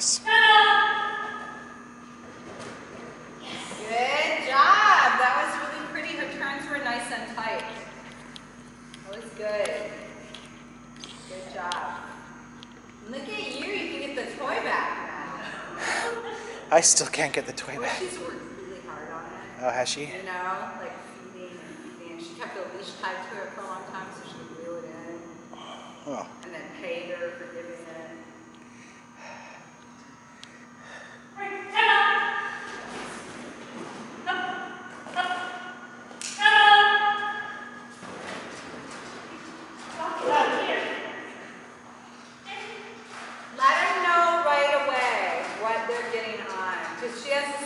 place. Good job. That was really pretty. Her turns were nice and tight. That was good. Good job. Look at you. You can get the toy back now. I still can't get the toy well, back. She's worked really hard on it. Oh, has she? You know, like feeding and feeding. She kept a leash tied to it for a long time so she could reel it in. Oh. And then paid her for giving it.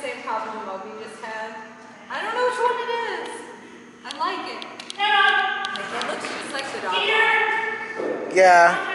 same problem Moby just had? I don't know which one it is. I like it. No. It looks just like the dog. Yeah.